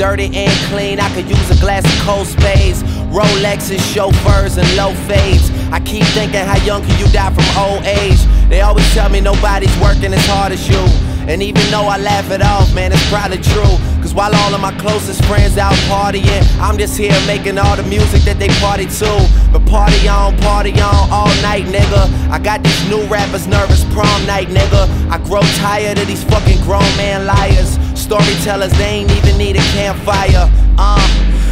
dirty and clean. I could use a glass of cold spades. Rolexes, chauffeurs, and low fades. I keep thinking, how young can you die from old age? They always tell me nobody's working as hard as you. And even though I laugh it off, man, it's probably true. Cause while all of my closest friends out partying, I'm just here making all the music that they party to. But party on, party on all night, nigga. I got these new rappers nervous prom night, nigga. I grow tired of these fucking grown man liars. Storytellers, they ain't even need a campfire. Uh,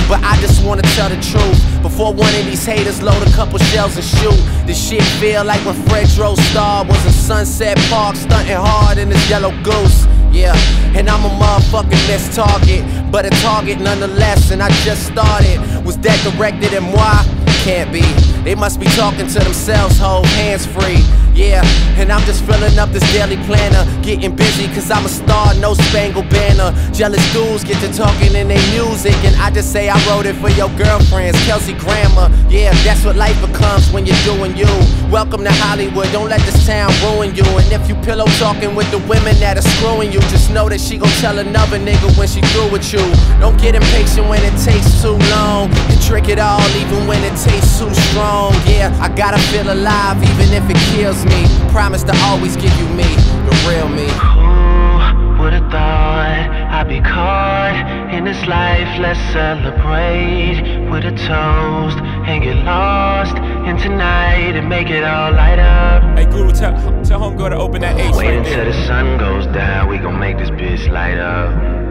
but I just wanna tell the truth. Before one of these haters load a couple shells and shoot. This shit feel like when Fredro Starr was in Sunset Park, stunting hard in his yellow goose. Yeah, and I'm a motherfucking missed target, but a target nonetheless. And I just started. Was that directed at moi? Can't be. They must be talking to themselves, hold hands free. Yeah, and I'm just filling up this daily planner. Getting busy, cause I'm a star, no spangle banner. Jealous dudes get to talking in their music, and I just say I wrote it for your girlfriends, Kelsey Grammer. Yeah, that's what life becomes when you're doing you. Welcome to Hollywood, don't let this town ruin you. And if you pillow talking with the women that are screwing you, just know that she gon' tell another nigga when she through with you. Don't get impatient when it takes too long. And trick it all even when it tastes too strong. Yeah, I gotta feel alive even if it kills me. Promise to always give you me, the real me. Who would've thought I'd be caught in this life? Let's celebrate with a toast and get lost in tonight and make it all light up. Hey Guru, tell, tell homegirl to open that H Wait right until there. the sun goes down, we gon' make this bitch light up.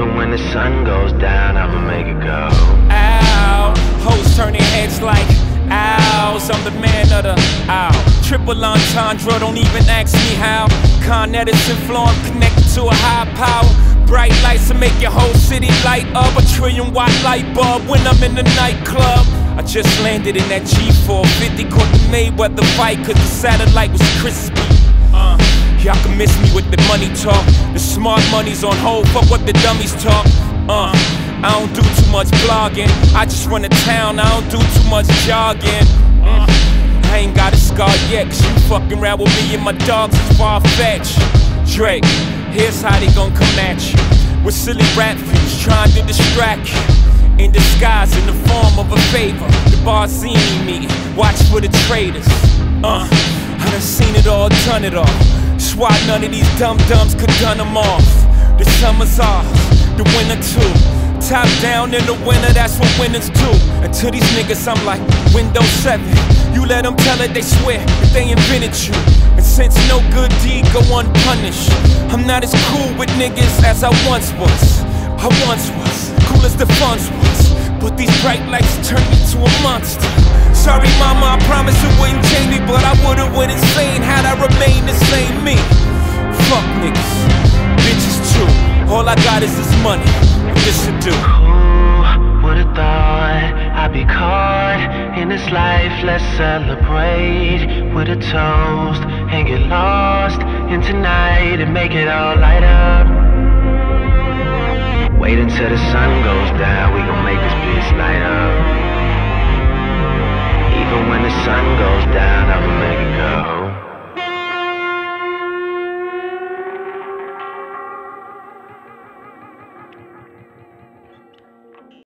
When the sun goes down, I'ma make it go. Ow, hoes turning heads like owls. I'm the man of the ow. Triple entendre, don't even ask me how. Con Edison flow, connected to a high power. Bright lights to make your whole city light up. A trillion watt light bulb when I'm in the nightclub. I just landed in that G450, caught the Mayweather fight, cause the satellite was crispy. Uh, y'all can miss me with the money talk. The smart money's on hold, fuck what the dummies talk. Uh, I don't do too much blogging. I just run a town, I don't do too much jogging. Uh, I ain't got a scar yet, cause you fucking around with me and my dogs is far fetched. Drake, here's how they gon' come at you. With silly rap views trying to distract you. In disguise, in the form of a favor. The Barzini me, watch for the traitors. Uh, I done seen it all, done it all. That's why none of these dumb dumbs could done them off. The summer's off, the winter too. Top down in the winter, that's what winners do. And to these niggas, I'm like Windows 7. You let them tell it, they swear that they invented you. And since no good deed go unpunished, I'm not as cool with niggas as I once was. I once was, cool as the funds was. But these bright lights turned me to a monster. Sorry, mama, I promise it wouldn't change me, but I would've went insane had I remained the same I got is this money. This should do. Who would have thought I'd be caught in this life? Let's celebrate with a toast and get lost in tonight and make it all light up. Wait until the sun goes down, we gon' make this bitch light up. Even when the sun goes down, I'ma make it go.